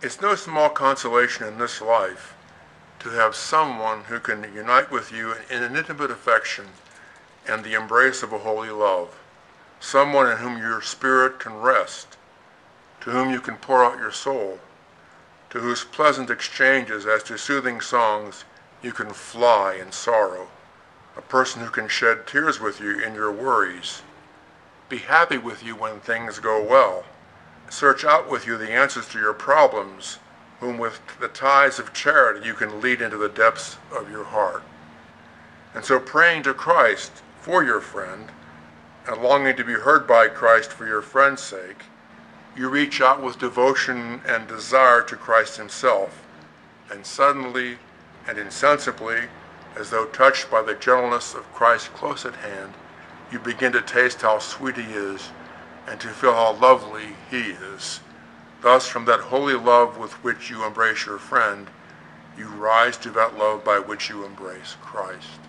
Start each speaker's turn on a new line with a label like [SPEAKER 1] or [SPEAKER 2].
[SPEAKER 1] It's no small consolation in this life to have someone who can unite with you in an intimate affection and the embrace of a holy love, someone in whom your spirit can rest, to whom you can pour out your soul, to whose pleasant exchanges as to soothing songs you can fly in sorrow, a person who can shed tears with you in your worries, be happy with you when things go well, search out with you the answers to your problems, whom with the ties of charity you can lead into the depths of your heart. And so praying to Christ for your friend, and longing to be heard by Christ for your friend's sake, you reach out with devotion and desire to Christ Himself, and suddenly and insensibly, as though touched by the gentleness of Christ close at hand, you begin to taste how sweet He is, and to feel how lovely He is. Thus, from that holy love with which you embrace your friend, you rise to that love by which you embrace Christ.